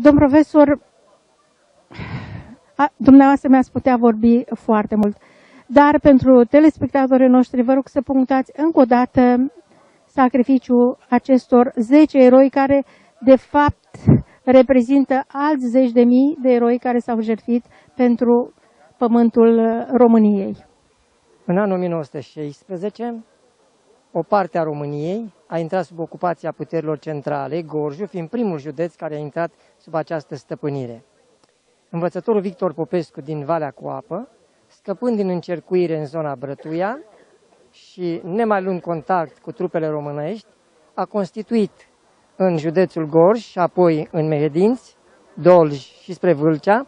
domn profesor, a, dumneavoastră mi-ați putea vorbi foarte mult, dar pentru telespectatorii noștri vă rog să punctați încă o dată sacrificiul acestor 10 eroi care de fapt reprezintă alți zeci de mii de eroi care s-au jertfit pentru pământul României. În anul 1916, o parte a României a intrat sub ocupația puterilor centrale, Gorju fiind primul județ care a intrat sub această stăpânire. Învățătorul Victor Popescu din Valea cu apă, scăpând din încercuire în zona Brătuia și nemai luând contact cu trupele românești, a constituit în județul Gorj și apoi în Mehedinți, Dolj și spre Vâlcea,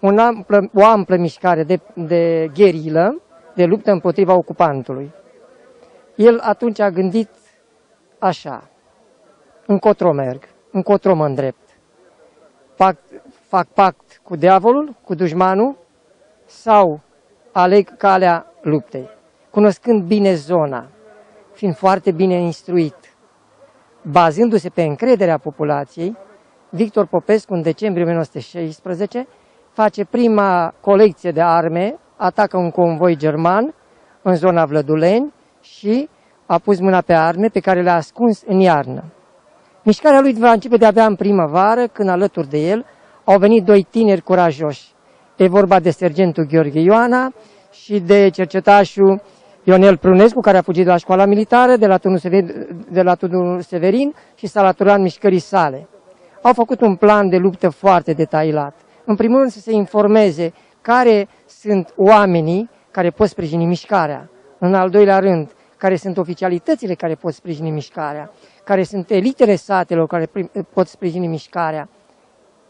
un amplă, o amplă mișcare de, de gherilă, de luptă împotriva ocupantului. El atunci a gândit așa, încotro merg, încotro mă îndrept. Pact, fac pact cu diavolul, cu dușmanul, sau aleg calea luptei, cunoscând bine zona, fiind foarte bine instruit, bazându-se pe încrederea populației, Victor Popescu în decembrie 1916 face prima colecție de arme, atacă un convoi german în zona Vlăduleni și a pus mâna pe arme pe care le-a ascuns în iarnă. Mișcarea lui va începe de-abia în primăvară, când alături de el au venit doi tineri curajoși. E vorba de sergentul Gheorghe Ioana și de cercetașul Ionel Prunescu, care a fugit de la școala militară, de la turnul Severin, de la turnul Severin și s-a laturat mișcării sale. Au făcut un plan de luptă foarte detailat. În primul rând să se informeze care sunt oamenii care pot sprijini mișcarea. În al doilea rând, care sunt oficialitățile care pot sprijini mișcarea, care sunt elitele satelor care pot sprijini mișcarea,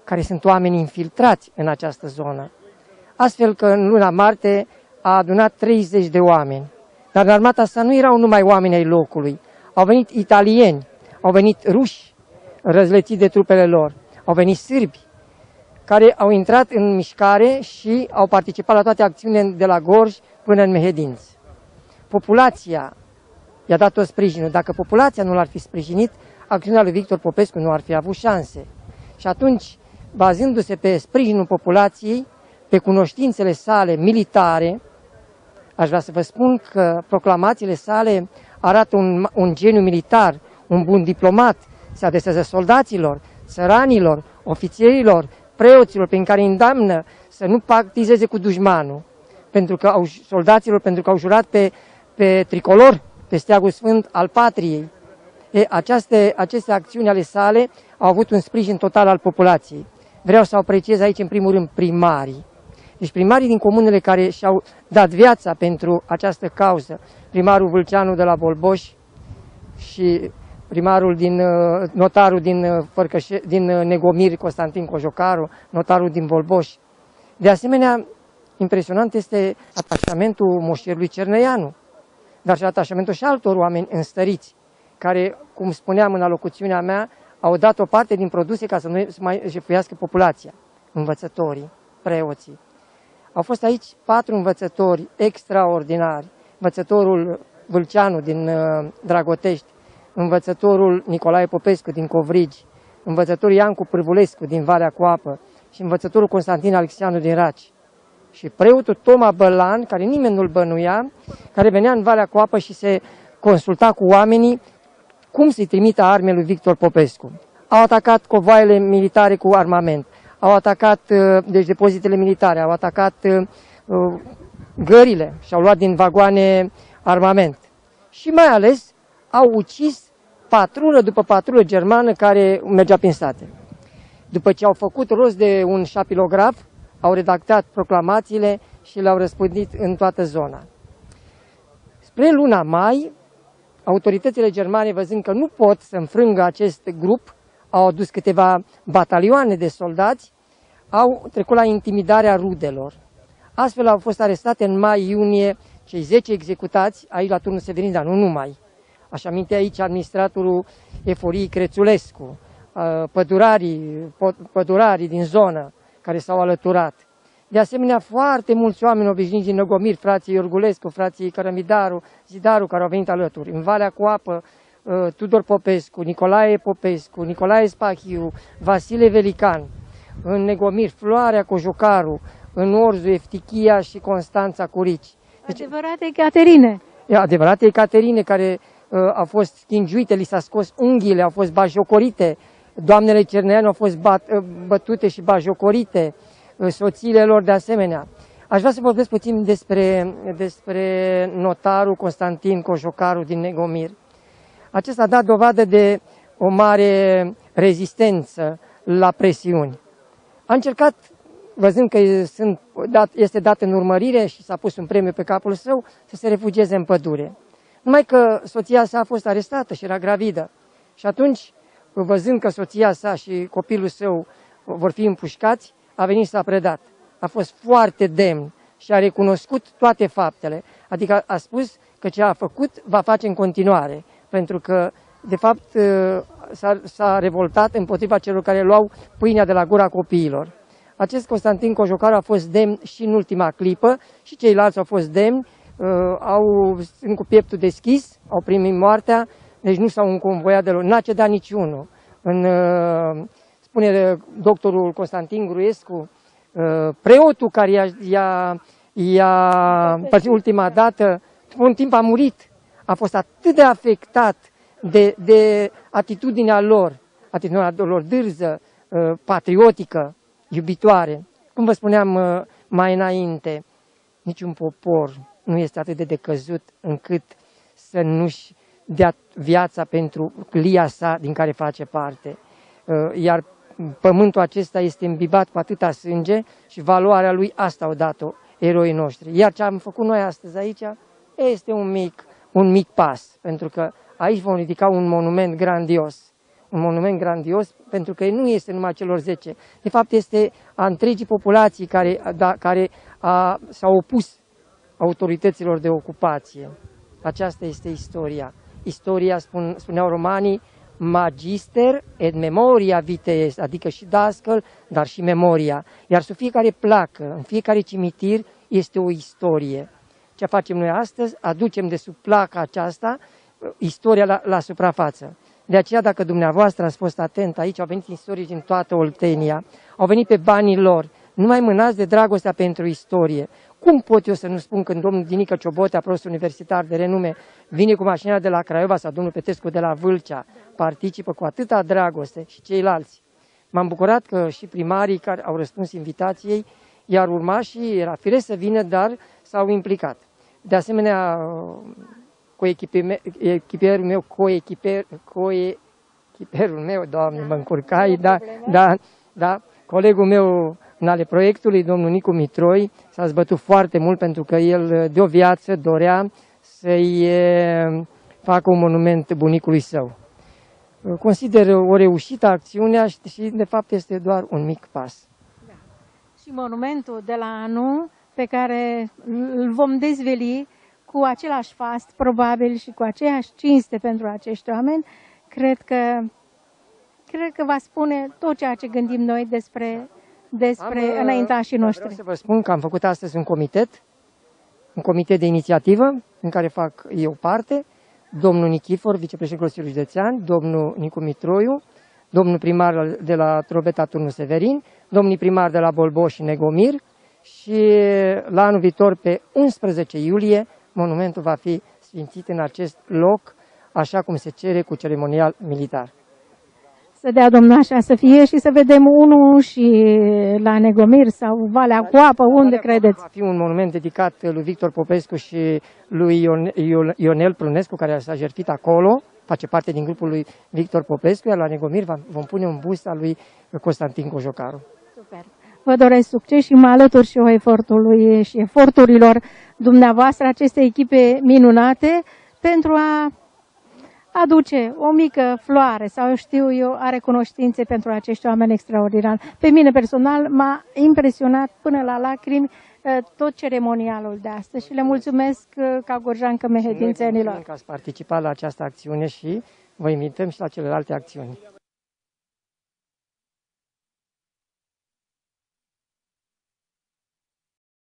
care sunt oameni infiltrați în această zonă. Astfel că în luna martie a adunat 30 de oameni. Dar în armata asta nu erau numai oameni ai locului. Au venit italieni, au venit ruși răzlețiți de trupele lor, au venit sârbi, care au intrat în mișcare și au participat la toate acțiunile de la Gorj până în Mehedinți. Populația i-a dat tot sprijinul. Dacă populația nu l-ar fi sprijinit, acțiunea lui Victor Popescu nu ar fi avut șanse. Și atunci, bazându-se pe sprijinul populației, pe cunoștințele sale militare, Aș vrea să vă spun că proclamațiile sale arată un, un geniu militar, un bun diplomat, se adresează soldaților, țăranilor, ofițerilor, preoților, prin care îndamnă să nu pactizeze cu dușmanul, pentru că au, soldaților, pentru că au jurat pe, pe tricolor, pe steagul sfânt al patriei. E, aceste, aceste acțiuni ale sale au avut un sprijin total al populației. Vreau să apreciez aici, în primul rând, primarii deci primarii din comunele care și-au dat viața pentru această cauză, primarul Vâlceanu de la Bolboș și primarul din, uh, notarul din, uh, Fărcășe, din uh, Negomir, Constantin Cojocaru, notarul din Bolboș. De asemenea, impresionant este atașamentul moșierului Cernăianu, dar și atașamentul și altor oameni înstăriți, care, cum spuneam în alocuțiunea mea, au dat o parte din produse ca să nu mai jefuiască populația, învățătorii, preoții, au fost aici patru învățători extraordinari. Învățătorul Vâlceanu din uh, Dragotești, învățătorul Nicolae Popescu din Covrigi, învățătorul Iancu Pârvulescu din Valea Coapă și învățătorul Constantin Alexianu din Raci. Și preotul Toma Bălan, care nimeni nu-l bănuia, care venea în Valea Coapă și se consulta cu oamenii cum să-i trimită armele lui Victor Popescu. Au atacat covoaiele militare cu armament, au atacat uh, deci depozitele militare, au atacat uh, uh, gările și au luat din vagoane armament. Și mai ales au ucis patrulă după patrulă germană care mergea prin state. După ce au făcut rost de un șapilograf, au redactat proclamațiile și le-au răspândit în toată zona. Spre luna mai, autoritățile germane, văzând că nu pot să înfrângă acest grup, au adus câteva batalioane de soldați, au trecut la intimidarea rudelor. Astfel au fost arestate în mai-iunie cei 10 executați aici la turnul Severin, dar nu numai. Aș aminte aici administratorul Eforii Crețulescu, pădurarii, pădurarii din zonă care s-au alăturat. De asemenea, foarte mulți oameni obișnuiți din Năgomir, frații Iorgulescu, frații Cărămidaru, Zidaru, care au venit alături. În Valea cu apă, uh, Tudor Popescu, Nicolae Popescu, Nicolae Spahiu, Vasile Velican, în Negomir, Floarea Cojocaru, în Orzu, Eftichia și Constanța Curici. Deci, adevărate Caterine. Adevărate Caterine care uh, au fost stingiuite, li s-a scos unghiile, au fost bajocorite, doamnele Cerneanu au fost bat, uh, bătute și bajocorite, uh, soțiile lor de asemenea. Aș vrea să vorbesc puțin despre, despre notarul Constantin Cojocaru din Negomir. Acesta a dat dovadă de o mare rezistență la presiuni. A încercat, văzând că sunt dat, este dat în urmărire și s-a pus un premiu pe capul său, să se refugieze în pădure. Numai că soția sa a fost arestată și era gravidă. Și atunci, văzând că soția sa și copilul său vor fi împușcați, a venit să a predat. A fost foarte demn și a recunoscut toate faptele. Adică a spus că ce a făcut va face în continuare, pentru că, de fapt, s-a revoltat împotriva celor care luau pâinea de la gura copiilor. Acest Constantin Cojocaru a fost demn și în ultima clipă și ceilalți au fost demni, uh, au, sunt cu pieptul deschis, au primit moartea, deci nu s-au înconvoiat deloc, n-a cedat niciunul. În, uh, spune doctorul Constantin Gruescu, uh, preotul care i-a, i-a, i-a ultima dată, un timp a murit, a fost atât de afectat de, de atitudinea lor, atitudinea lor dârză, uh, patriotică, iubitoare. Cum vă spuneam uh, mai înainte, niciun popor nu este atât de decăzut încât să nu-și dea viața pentru clia sa din care face parte. Uh, iar pământul acesta este îmbibat cu atâta sânge și valoarea lui asta au dat-o eroii noștri. Iar ce am făcut noi astăzi aici este un mic, un mic pas, pentru că aici vom ridica un monument grandios. Un monument grandios pentru că nu este numai celor 10. De fapt este a întregii populații care, da, care a, s-au opus autorităților de ocupație. Aceasta este istoria. Istoria, spun, spuneau romanii, magister et memoria vitae est, adică și dascăl, dar și memoria. Iar sub fiecare placă, în fiecare cimitir, este o istorie. Ce facem noi astăzi? Aducem de sub placa aceasta istoria la, la suprafață. De aceea, dacă dumneavoastră ați fost atent aici, au venit istorii din toată Oltenia, au venit pe banii lor, nu mai mânați de dragostea pentru istorie. Cum pot eu să nu spun când domnul Dinică Ciobotea, prost universitar de renume, vine cu mașina de la Craiova sau domnul Petescu de la Vâlcea, participă cu atâta dragoste și ceilalți. M-am bucurat că și primarii care au răspuns invitației, iar urma și era firesc să vină, dar s-au implicat. De asemenea, coechipierul meu, coechiper, coechiperul meu, doamne, mă încurcai, da, da, da, colegul meu în ale proiectului, domnul Nicu Mitroi, s-a zbătut foarte mult pentru că el de o viață dorea să-i facă un monument bunicului său. Consider o reușită acțiunea și de fapt este doar un mic pas. Da. Și monumentul de la anul pe care îl vom dezveli cu același fast, probabil, și cu aceeași cinste pentru acești oameni, cred că, cred că va spune tot ceea ce gândim noi despre, despre am, uh, înaintașii noștri. Vreau să vă spun că am făcut astăzi un comitet, un comitet de inițiativă, în care fac eu parte, domnul Nichifor, vicepreședintele Consiliului Județean, domnul Nicu Mitroiu, domnul primar de la Trobeta Turnu Severin, domnul primar de la Bolboș și Negomir și la anul viitor, pe 11 iulie, monumentul va fi sfințit în acest loc, așa cum se cere cu ceremonial militar. Să dea Domnul așa să fie și să vedem unul și la Negomir sau Valea cu apă, unde Valea credeți? Va fi un monument dedicat lui Victor Popescu și lui Ionel Prunescu, care s-a jertfit acolo, face parte din grupul lui Victor Popescu, iar la Negomir vom pune un bust al lui Constantin Cojocaru. Super. Vă doresc succes și mă alătur și eu efortului și eforturilor dumneavoastră, aceste echipe minunate, pentru a aduce o mică floare sau eu știu eu, are cunoștințe pentru acești oameni extraordinari. Pe mine personal m-a impresionat până la lacrimi uh, tot ceremonialul de astăzi și le mulțumesc uh, ca gorjancă mehedințenilor. Că ați participat la această acțiune și vă invităm și la celelalte acțiuni.